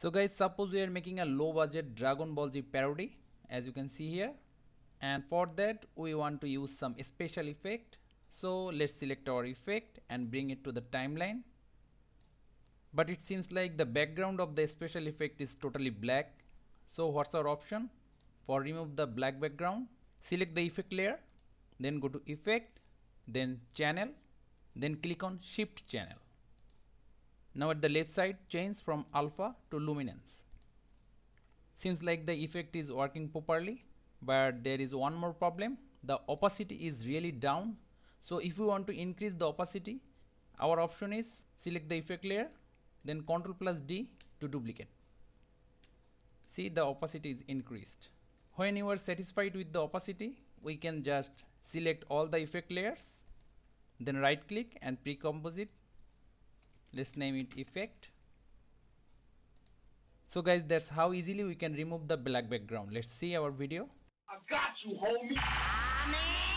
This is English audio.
So guys suppose we are making a low budget Dragon Ball Z parody as you can see here. And for that we want to use some special effect. So let's select our effect and bring it to the timeline. But it seems like the background of the special effect is totally black. So what's our option? For remove the black background select the effect layer then go to effect then channel then click on shift channel now at the left side change from alpha to luminance. Seems like the effect is working properly but there is one more problem. The opacity is really down. So if we want to increase the opacity our option is select the effect layer then Ctrl plus D to duplicate. See the opacity is increased. When you are satisfied with the opacity we can just select all the effect layers then right click and pre-composite let's name it effect. So guys that's how easily we can remove the black background. Let's see our video. I got you, homie. Ah,